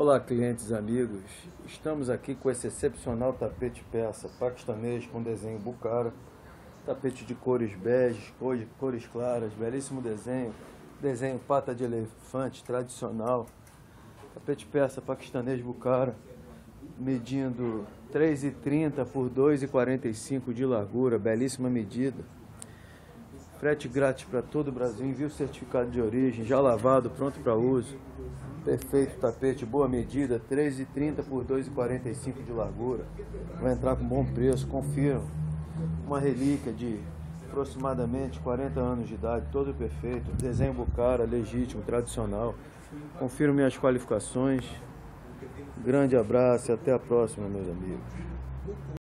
Olá, clientes amigos. Estamos aqui com esse excepcional tapete peça paquistanês com desenho bucara, tapete de cores bege, cores, cores claras, belíssimo desenho, desenho pata de elefante tradicional, tapete peça paquistanês bucara, medindo 3,30 por 2,45 de largura, belíssima medida. Frete grátis para todo o Brasil, envio certificado de origem, já lavado, pronto para uso. Perfeito tapete, boa medida, 3,30 por 2,45 de largura. Vai entrar com bom preço, confiram. Uma relíquia de aproximadamente 40 anos de idade, todo perfeito. Desenho bucara, legítimo, tradicional. Confiram minhas qualificações. Grande abraço e até a próxima, meus amigos.